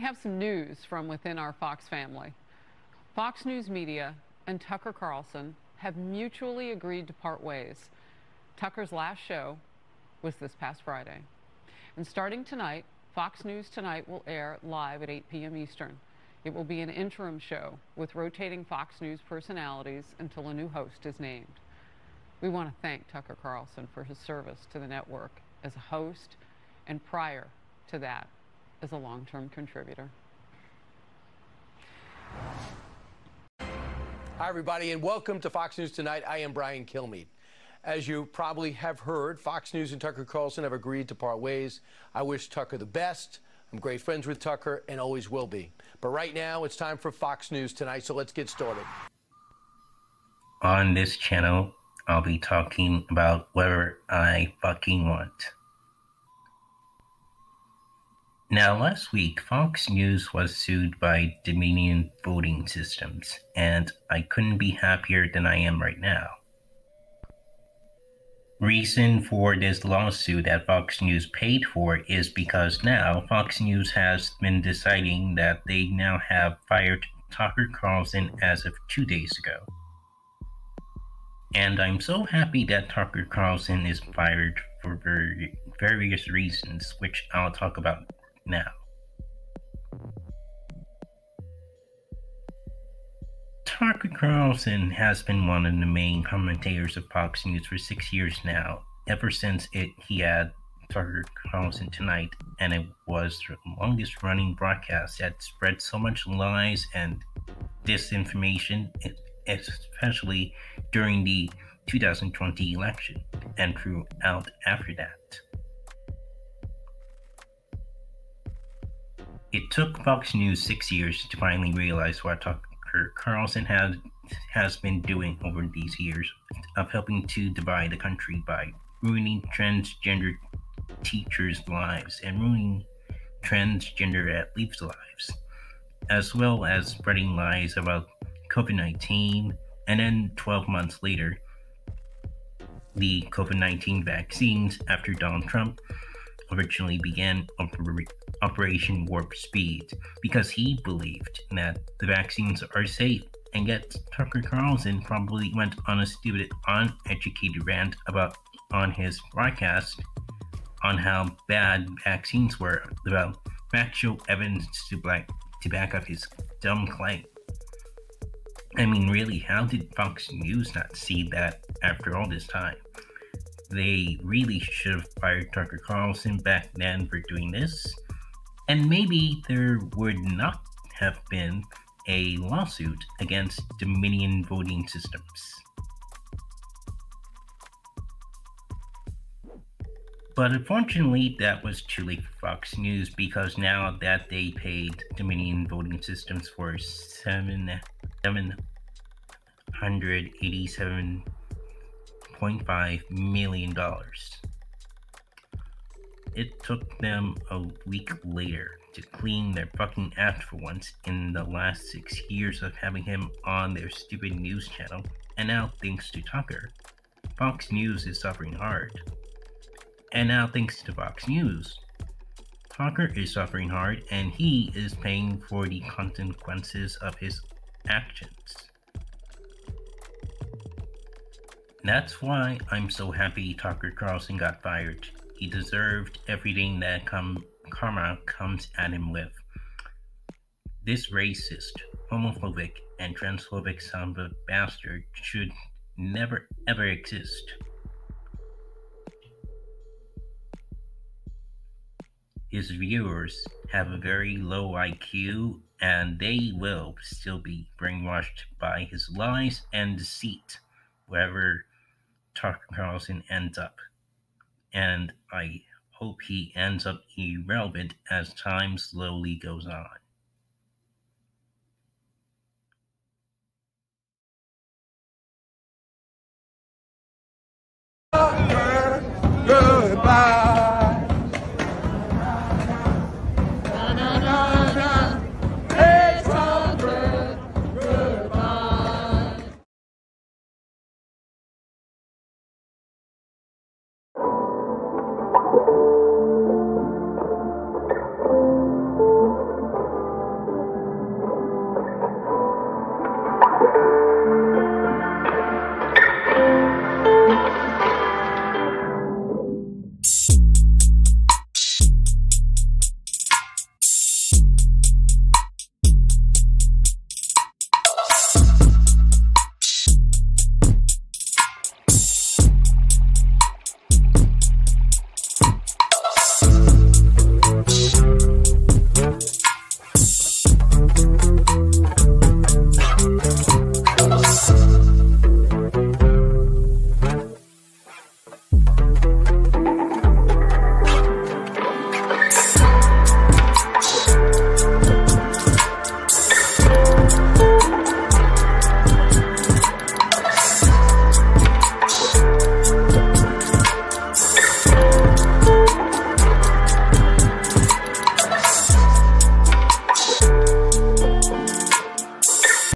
have some news from within our Fox family. Fox News Media and Tucker Carlson have mutually agreed to part ways. Tucker's last show was this past Friday. And starting tonight, Fox News Tonight will air live at 8 p.m. Eastern. It will be an interim show with rotating Fox News personalities until a new host is named. We want to thank Tucker Carlson for his service to the network as a host and prior to that as a long-term contributor. Hi, everybody, and welcome to Fox News Tonight. I am Brian Kilmeade. As you probably have heard, Fox News and Tucker Carlson have agreed to part ways. I wish Tucker the best. I'm great friends with Tucker and always will be. But right now, it's time for Fox News Tonight, so let's get started. On this channel, I'll be talking about whatever I fucking want. Now, last week, Fox News was sued by Dominion Voting Systems, and I couldn't be happier than I am right now. Reason for this lawsuit that Fox News paid for is because now Fox News has been deciding that they now have fired Tucker Carlson as of two days ago. And I'm so happy that Tucker Carlson is fired for various reasons, which I'll talk about now. Tucker Carlson has been one of the main commentators of Fox News for six years now, ever since it he had Tucker Carlson Tonight, and it was the longest running broadcast that spread so much lies and disinformation, especially during the 2020 election and throughout after that. It took Fox News six years to finally realize what Tucker Carlson had has been doing over these years of helping to divide the country by ruining transgender teachers' lives and ruining transgender athletes' lives, as well as spreading lies about COVID 19. And then 12 months later, the COVID 19 vaccines after Donald Trump originally began Operation Warp Speed because he believed that the vaccines are safe. And yet, Tucker Carlson probably went on a stupid, uneducated rant about on his broadcast on how bad vaccines were, without factual evidence to back to back up his dumb claim. I mean, really, how did Fox News not see that after all this time? They really should have fired Tucker Carlson back then for doing this. And maybe there would not have been a lawsuit against Dominion voting systems. But unfortunately, that was too late for Fox News because now that they paid Dominion voting systems for seven seven hundred eighty-seven $1.5 million. It took them a week later to clean their fucking act for once in the last six years of having him on their stupid news channel, and now, thanks to Tucker, Fox News is suffering hard. And now, thanks to Fox News, Tucker is suffering hard and he is paying for the consequences of his actions. That's why I'm so happy Tucker Carlson got fired. He deserved everything that karma comes at him with. This racist, homophobic, and transphobic son of a bastard should never ever exist. His viewers have a very low IQ and they will still be brainwashed by his lies and deceit wherever Tucker Carlson ends up. And I hope he ends up irrelevant as time slowly goes on.